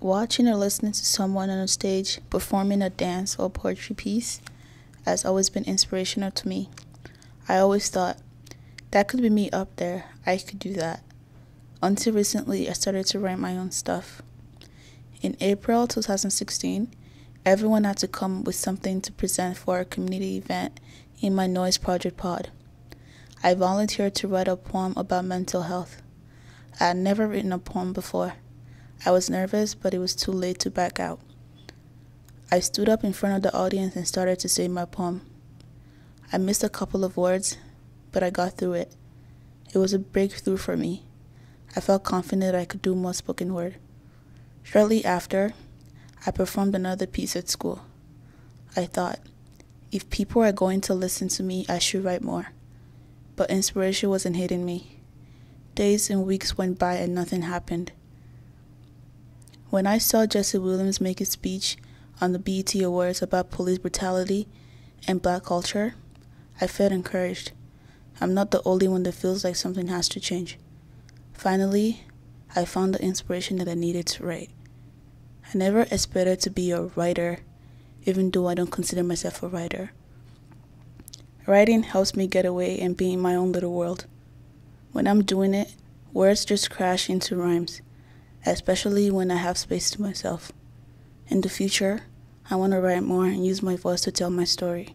Watching or listening to someone on a stage performing a dance or poetry piece has always been inspirational to me. I always thought, that could be me up there, I could do that. Until recently, I started to write my own stuff. In April 2016, everyone had to come with something to present for a community event in my Noise Project pod. I volunteered to write a poem about mental health. I had never written a poem before. I was nervous, but it was too late to back out. I stood up in front of the audience and started to say my poem. I missed a couple of words, but I got through it. It was a breakthrough for me. I felt confident I could do more spoken word. Shortly after, I performed another piece at school. I thought, if people are going to listen to me, I should write more. But inspiration wasn't hitting me. Days and weeks went by and nothing happened. When I saw Jesse Williams make a speech on the BET Awards about police brutality and black culture, I felt encouraged. I'm not the only one that feels like something has to change. Finally, I found the inspiration that I needed to write. I never expected to be a writer, even though I don't consider myself a writer. Writing helps me get away and be in my own little world. When I'm doing it, words just crash into rhymes, especially when I have space to myself. In the future, I want to write more and use my voice to tell my story.